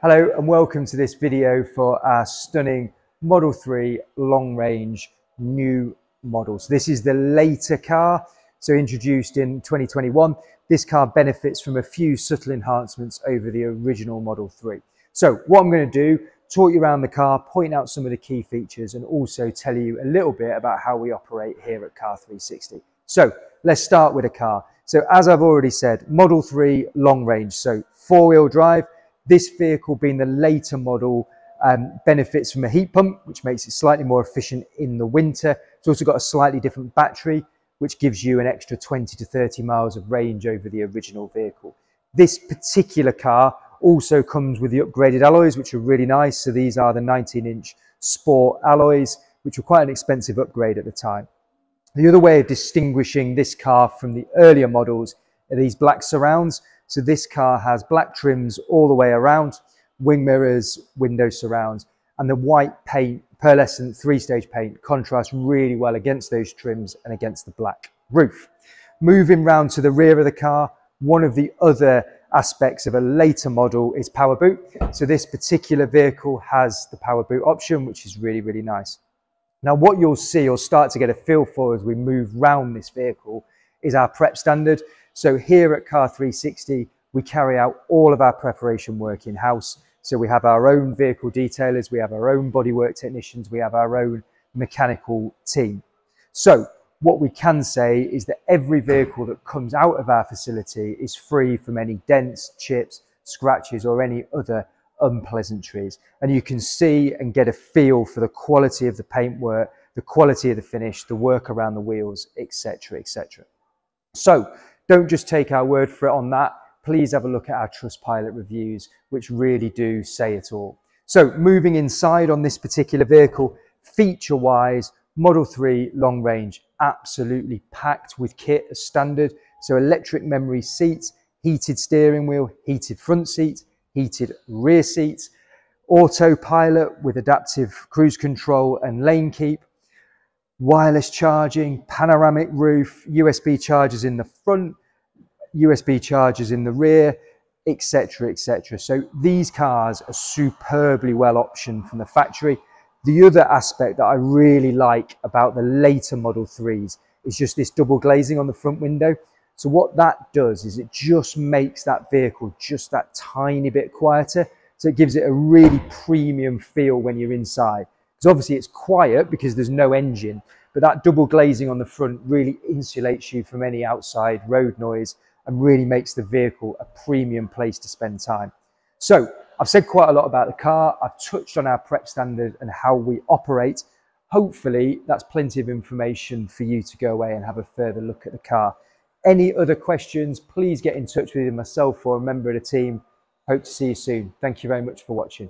Hello and welcome to this video for our stunning Model 3 long range new model. So this is the later car, so introduced in 2021. This car benefits from a few subtle enhancements over the original Model 3. So what I'm going to do, talk you around the car, point out some of the key features and also tell you a little bit about how we operate here at Car 360. So let's start with a car. So as I've already said, Model 3 long range, so four wheel drive. This vehicle being the later model um, benefits from a heat pump, which makes it slightly more efficient in the winter. It's also got a slightly different battery, which gives you an extra 20 to 30 miles of range over the original vehicle. This particular car also comes with the upgraded alloys, which are really nice. So these are the 19 inch sport alloys, which were quite an expensive upgrade at the time. The other way of distinguishing this car from the earlier models are these black surrounds. So this car has black trims all the way around, wing mirrors, window surrounds, and the white paint, pearlescent three-stage paint contrasts really well against those trims and against the black roof. Moving round to the rear of the car, one of the other aspects of a later model is power boot. So this particular vehicle has the power boot option, which is really, really nice. Now, what you'll see or start to get a feel for as we move round this vehicle is our prep standard. So here at Car 360, we carry out all of our preparation work in-house. So we have our own vehicle detailers, we have our own bodywork technicians, we have our own mechanical team. So what we can say is that every vehicle that comes out of our facility is free from any dents, chips, scratches, or any other unpleasantries. And you can see and get a feel for the quality of the paintwork, the quality of the finish, the work around the wheels, etc., etc. So don't just take our word for it on that. Please have a look at our Trustpilot reviews, which really do say it all. So moving inside on this particular vehicle, feature-wise, Model 3 long range, absolutely packed with kit as standard. So electric memory seats, heated steering wheel, heated front seats, heated rear seats, autopilot with adaptive cruise control and lane keep, wireless charging, panoramic roof, USB chargers in the front, USB chargers in the rear, etc., etc. So these cars are superbly well optioned from the factory. The other aspect that I really like about the later Model 3s is just this double glazing on the front window. So what that does is it just makes that vehicle just that tiny bit quieter. So it gives it a really premium feel when you're inside. Because obviously it's quiet because there's no engine, but that double glazing on the front really insulates you from any outside road noise and really makes the vehicle a premium place to spend time. So I've said quite a lot about the car. I've touched on our prep standard and how we operate. Hopefully that's plenty of information for you to go away and have a further look at the car. Any other questions, please get in touch with myself or a member of the team. Hope to see you soon. Thank you very much for watching.